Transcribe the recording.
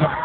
Yeah.